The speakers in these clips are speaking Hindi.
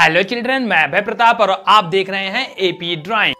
हेलो चिल्ड्रन मैं अभय प्रताप और आप देख रहे हैं एपी ड्राइंग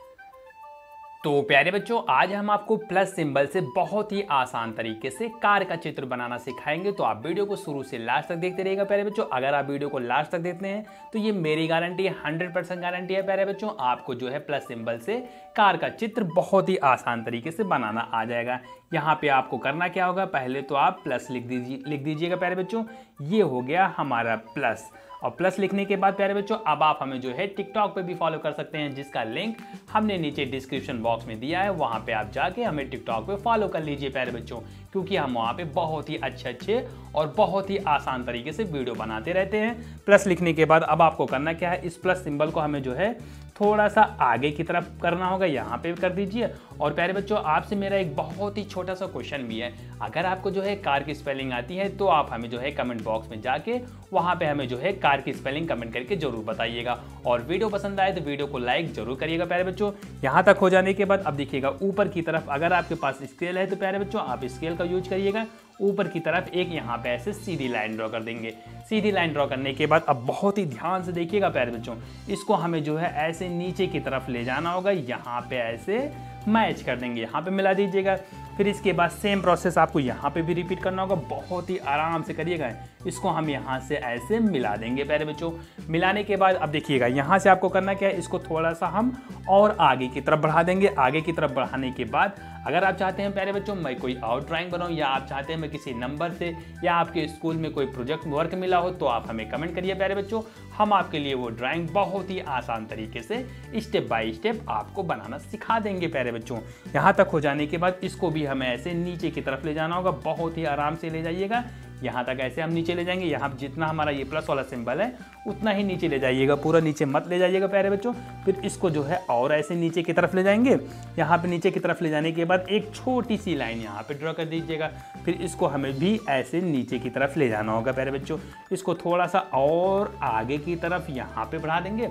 तो प्यारे बच्चों, आज हम आपको प्लस सिंबल से बहुत ही आसान तरीके से कार का चित्र बनाना सिखाएँगे। तो आप वीडियो को शुरू से लास्ट तक देखते रहिएगा प्यारे बच्चों। अगर आप वीडियो को लास्ट तक देखते हैं तो ये मेरी गारंटी है हंड्रेड परसेंट गारंटी है प्यारे बच्चों। आपको जो है प्लस सिंबल से कार का चित्र बहुत ही आसान तरीके से बनाना आ जाएगा। यहाँ पे आपको करना क्या होगा? पहले तो आप प्लस लिख दीजिए, लिख दीजिएगा प्यारे बच्चों। ये हो गया हमारा प्लस और प्लस लिखने के बाद प्यारे बच्चों, अब आप हमें जो है टिकटॉक पे भी फॉलो कर सकते हैं, जिसका लिंक हमने नीचे डिस्क्रिप्शन बॉक्स में दिया है। वहाँ पे आप जाके हमें टिकटॉक पे फॉलो कर लीजिए प्यारे बच्चों, क्योंकि हम वहाँ पे बहुत ही अच्छे अच्छे और बहुत ही आसान तरीके से वीडियो बनाते रहते हैं। प्लस लिखने के बाद अब आपको करना क्या है? इस प्लस सिंबल को हमें जो है थोड़ा सा आगे की तरफ़ करना होगा, यहाँ पे कर दीजिए। और प्यारे बच्चों, आपसे मेरा एक बहुत ही छोटा सा क्वेश्चन भी है। अगर आपको जो है कार की स्पेलिंग आती है तो आप हमें जो है कमेंट बॉक्स में जाके, वहाँ पे हमें जो है कार की स्पेलिंग कमेंट करके ज़रूर बताइएगा। और वीडियो पसंद आए तो वीडियो को लाइक ज़रूर करिएगा, प्यारे बच्चों। यहाँ तक हो जाने के बाद, अब देखिएगा, ऊपर की तरफ़ अगर आपके पास स्केल है तो प्यारे बच्चों, आप स्केल का यूज़ करिएगा। ऊपर की तरफ़ एक यहाँ पे ऐसे सीधी लाइन ड्रॉ कर देंगे। सीधी लाइन ड्रॉ करने के बाद अब बहुत ही ध्यान से देखिएगा, प्यारे बच्चों, इसको हमें जो है ऐसे नीचे की तरफ़ ले जाना होगा, यहाँ पे ऐसे मैच कर देंगे। यहाँ पे मिला दीजिएगा। फिर इसके बाद सेम प्रोसेस आपको यहाँ पे भी रिपीट करना होगा। बहुत ही आराम से करिएगा। इसको हम यहाँ से ऐसे मिला देंगे प्यारे बच्चों। मिलाने के बाद अब देखिएगा, यहाँ से आपको करना क्या है? इसको थोड़ा सा हम और आगे की तरफ़ बढ़ा देंगे। आगे की तरफ़ बढ़ाने के बाद अगर आप चाहते हैं प्यारे बच्चों, मैं कोई और ड्राइंग बनाऊँ, या आप चाहते हैं मैं किसी नंबर से, या आपके स्कूल में कोई प्रोजेक्ट वर्क मिला हो तो आप हमें कमेंट करिए प्यारे बच्चों। हम आपके लिए वो ड्राइंग बहुत ही आसान तरीके से स्टेप बाय स्टेप आपको बनाना सिखा देंगे, प्यारे बच्चों। यहाँ तक हो जाने के बाद इसको भी हमें ऐसे नीचे की तरफ़ ले जाना होगा। बहुत ही आराम से ले जाइएगा। यहाँ तक ऐसे हम नीचे ले जाएँगे। यहाँ जितना हमारा ये प्लस वाला सिंबल है, उतना ही नीचे ले जाइएगा, पूरा नीचे मत ले जाइएगा प्यारे बच्चों। फिर इसको जो है और ऐसे नीचे की तरफ़ ले जाएँगे। यहाँ पे नीचे की तरफ़ ले जाने के बाद एक छोटी सी लाइन यहाँ पे ड्रॉ कर दीजिएगा। फिर इसको हमें भी ऐसे नीचे की तरफ़ ले जाना होगा प्यारे बच्चों। इसको थोड़ा सा और आगे की तरफ़ यहाँ पे बढ़ा देंगे।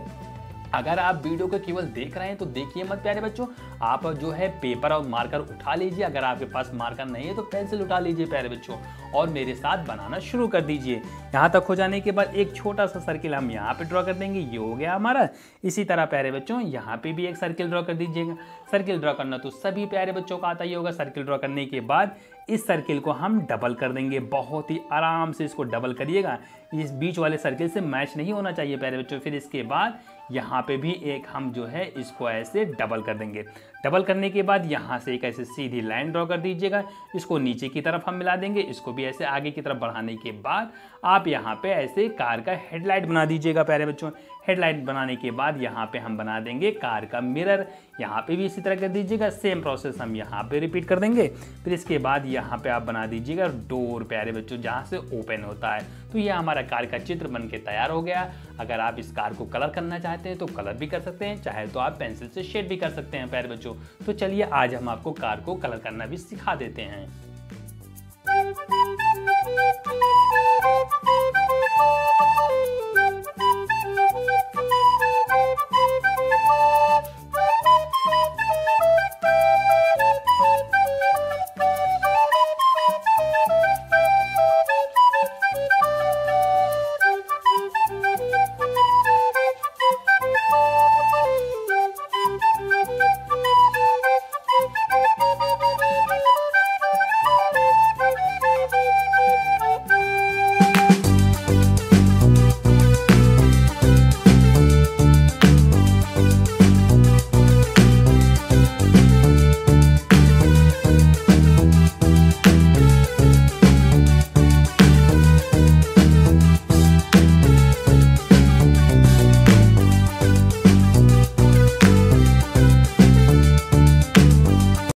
अगर आप वीडियो को केवल देख रहे हैं तो देखिए मत प्यारे बच्चों। आप जो है पेपर और मार्कर उठा लीजिए। अगर आपके पास मार्कर नहीं है तो पेंसिल उठा लीजिए प्यारे बच्चों। और मेरे साथ बनाना शुरू कर दीजिए। यहाँ तक हो जाने के बाद एक छोटा सा सर्किल हम यहाँ पे ड्रॉ कर देंगे। ये हो गया हमारा। इसी तरह प्यारे बच्चों, यहाँ पे भी एक सर्किल ड्रॉ कर दीजिएगा। सर्किल ड्रॉ करना तो सभी प्यारे बच्चों का आता ही होगा। सर्किल ड्रॉ करने के बाद इस सर्किल को हम डबल कर देंगे। बहुत ही आराम से इसको डबल करिएगा। इस बीच वाले सर्किल से मैच नहीं होना चाहिए प्यारे बच्चों, फिर इसके बाद यहाँ पे भी एक हम जो है इसको ऐसे डबल कर देंगे। डबल करने के बाद यहाँ से एक ऐसे सीधी लाइन ड्रॉ कर दीजिएगा। इसको नीचे की तरफ़ हम मिला देंगे। इसको भी ऐसे आगे की तरफ़ बढ़ाने के बाद आप यहाँ पे ऐसे कार का हेडलाइट बना दीजिएगा, प्यारे बच्चों। हेडलाइट बनाने के बाद यहाँ पे हम बना देंगे कार का मिरर। यहाँ पे भी इसी तरह कर दीजिएगा सेम प्रोसेस हम यहाँ पे रिपीट कर देंगे। फिर इसके बाद यहाँ पे आप बना दीजिएगा डोर प्यारे बच्चों, जहाँ से ओपन होता है। तो ये हमारा कार का चित्र बन के तैयार हो गया। अगर आप इस कार को कलर करना चाहते हैं तो कलर भी कर सकते हैं, चाहे तो आप पेंसिल से शेड भी कर सकते हैं, प्यारे बच्चों। तो चलिए आज हम आपको कार को कलर करना भी सिखा देते हैं।